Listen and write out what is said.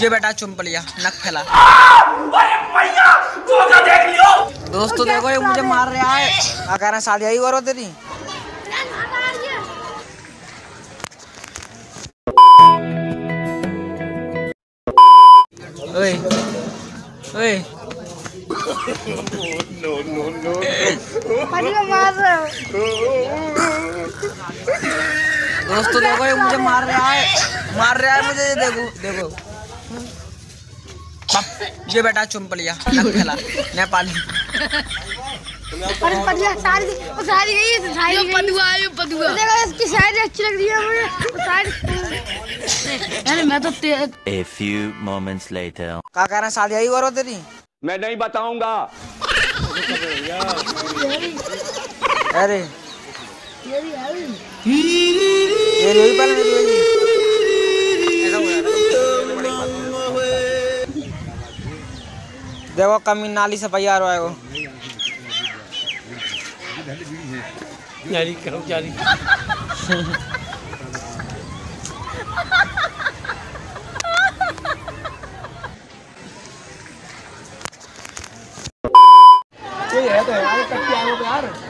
ये बेटा चुम्प लिया नक फैला। दोस्तों देखो ये मुझे मार रहा है। रहा है आई और तेरी। ओए ओए। नो नो नो मार रहे हो। दोस्तों देखो ये मुझे मार रहा है। मार रहा है मुझे देखो देखो। ये बेटा चुम्प लिया फैला नेपाली। अरे पतिया सारी वो सारी गई है सारी यो गई। पदुआ यो पदुआ। देखो इसकी शायरी अच्छी लग रही है मुझे। सारी। अरे मैं तो A few moments later. क्या कह रहा है साली आई और तेरी? मैं नहीं बताऊँगा। अरे। देखो कमी नाली से पैया रहा है जारी करो जारी ये है तो यार यार।